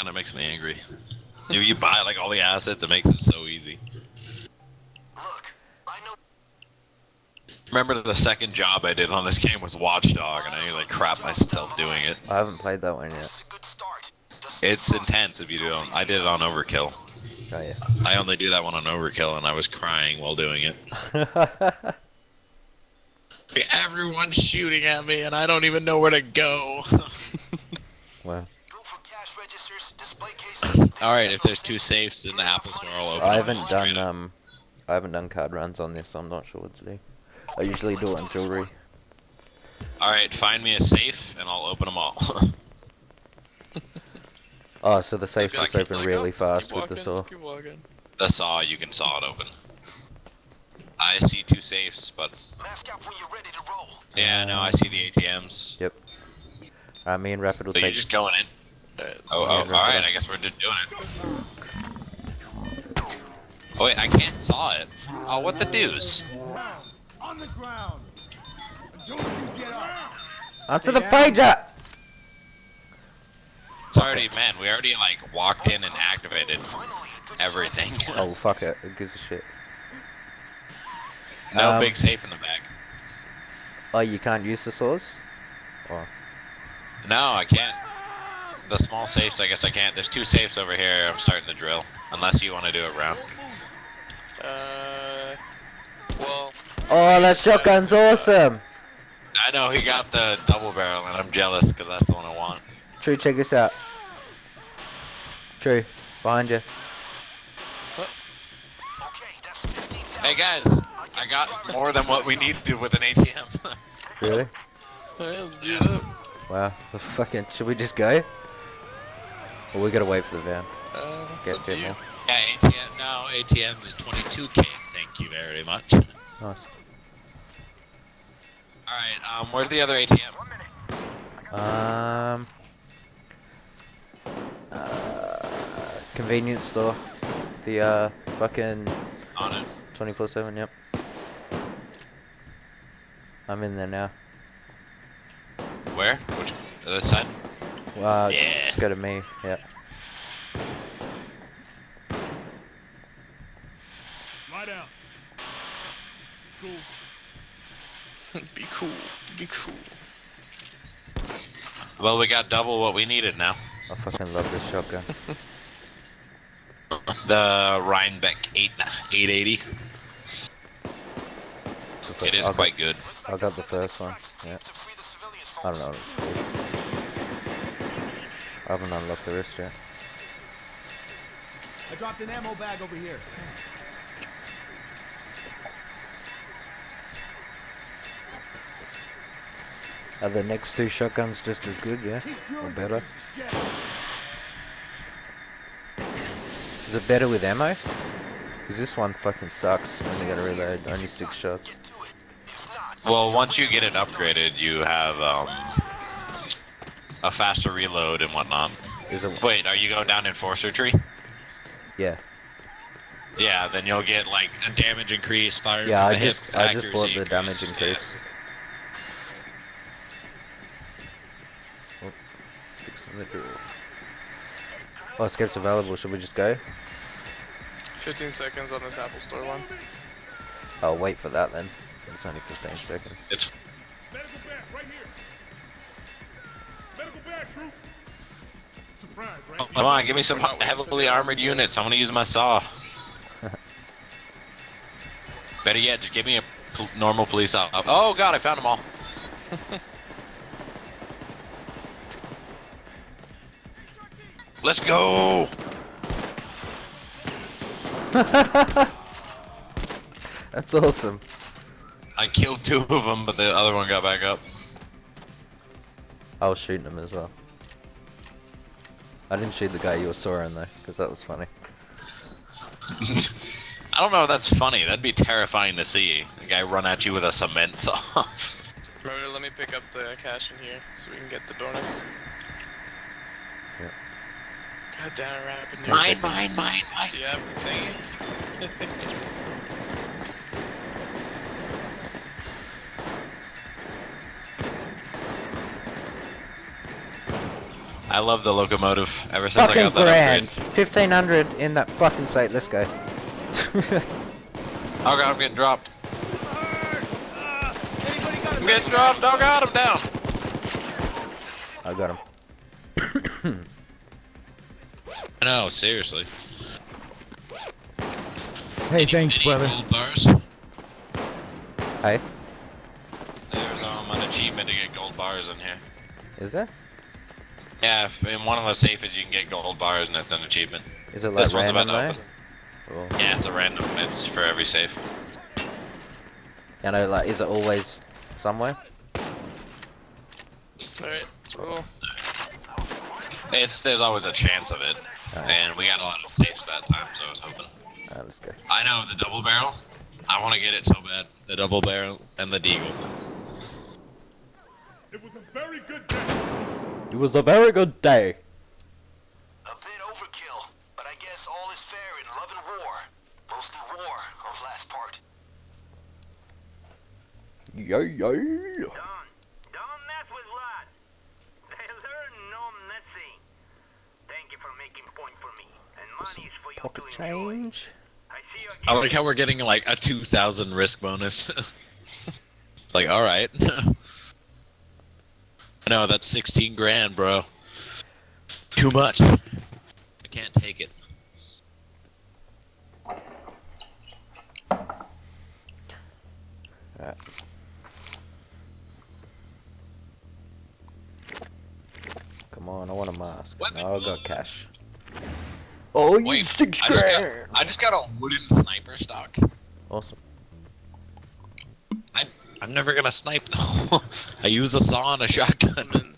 shotgun. It makes me angry. If you buy like all the assets, it makes it so easy. Look, I know Remember the second job I did on this game was Watchdog, and I nearly crap myself doing it. I haven't played that one yet. it's a good start. Just It's intense if you do it. I did it on Overkill. Oh yeah. I only do that one on Overkill, and I was crying while doing it. Everyone's shooting at me, and I don't even know where to go. well, go for cash registers, display cases. All right, if there's two safes in the Apple Store, I'll open I them all haven't done um, I haven't done card runs on this, so I'm not sure what to do. I usually do it in jewelry. All right, find me a safe, and I'll open them all. Oh, so the safe Yeah, just just open Just really keep fast just with the saw. walking, just keep walking. the saw, you can saw it open. I see two safes, but Mask up when you're ready to roll. yeah, no, I see the ATMs. Uh, me and Rapid will So you're just going in. Alright, Oh, so oh, yeah, all wrap it right. up. I guess we're just doing it. Oh wait, I can't saw it. Oh, what the deuce? On the ground. And don't you get up. Answer the pager! It's already, man. We already like walked in and activated everything. Oh fuck it, it gives a shit. no Um, big safe in the back. Oh, you can't use the saws? No, I can't. The small safes, I guess I can't. There's two safes over here. I'm starting to drill. Unless you want to do it round. Uh, well, Oh, that shotgun's awesome! I know he got the double barrel, and I'm jealous because that's the one I want. True, check this out. True, behind you. Okay, that's 15,000. Hey guys, I got more than what we needed with an ATM. Really? let's do Yes. it. Wow, fucking, should we just go? Or we gotta wait for the van? Uh, Get, up to you. more. yeah, ATM. now. ATMs is 22k. Thank you very much. Nice. All right, um, where's the other ATM? Um. Uh, convenience store. The uh, fucking On it. 24 7, yep. I'm in there now. Where? Which? other side? Uh, Yeah. Just go to me, yeah. Lie down. Cool. Be cool. Be cool. Well, we got double what we needed now. I fucking love this shotgun. The Reinfeld 8 880. It is I got- quite good. I got the first one, yeah. To free the civilians I don't know. I haven't unlocked the rest yet. I dropped an ammo bag over here. Are the next two shotguns just as good, yeah? Or better? Is it better with ammo? Cause this one fucking sucks. Only gotta reload, only six shots. Get to it. If not, Well, once you get it upgraded, you have um, a faster reload and whatnot. Is it? Wait, are you going down Enforcer tree? Yeah. Yeah, then you'll get like a damage increase, fire Yeah, from I the just hip, I just bought accuracy the damage yeah. increase. Oh, fixing the door. Oh, escape's available. Should we just go? 15 seconds on this Apple Store one. I'll wait for that then. It's only 15 seconds. It's Medical bag right here. Medical bag, troop. Surprise, right? come on, give me some heavily armored units. I'm gonna use my saw. Better yet, just give me a pol- normal police op. Oh god, I found them all. Let's go. That's awesome. I killed two of them, but the other one got back up. I was shooting him as well. I didn't shoot the guy you were sawing though, because that was funny. I don't know if that's funny. That'd be terrifying to see. A guy run at you with a cement saw. Remember, let me pick up the cash in here so we can get the bonus. Yeah. God damn it, rapid. mine, mine, mine, mine. Do you have the thing? I I love the locomotive ever since I Fucking got that grand. upgrade. 1500 in that fucking site. Let's go. Oh god, I'm getting dropped. Anybody got a I'm getting dropped. Oh god, I'm down. I got him. No, seriously. Hey, thanks, Any brother. Gold bars. Hey, There's um an achievement to get gold bars in here. is there? Yeah, in one of the safes you can get gold bars and it's an achievement. Is it like This one's random about though? to Or, Yeah, it's a random. It's for every safe. you know, like, is it always somewhere? Alright, roll. It's there's always a chance of it, Alright. and we got a lot of safes that time, so I was hoping. Alright, let's go. I know the double barrel. I want to get it so bad. The double barrel and the deagle. It was a very good day. It was a very good day. A bit overkill, but I guess all is fair in love and war. Mostly war, of last part. Yeah, yeah. Don't, don't mess with lads. They learn no messing. Thank you for making point for me. And money's for you Pocket to change. I I like how we're getting like a 2,000 risk bonus. like, all right. no, that's 16 grand, bro. Too much. I can't take it. Alright. Come on, I want a mask. What? No, I got cash. Oh, you Wait, six I just, got, grand! I just got a wooden sniper stock. Awesome. I'm never gonna snipe. I use a saw and a shotgun.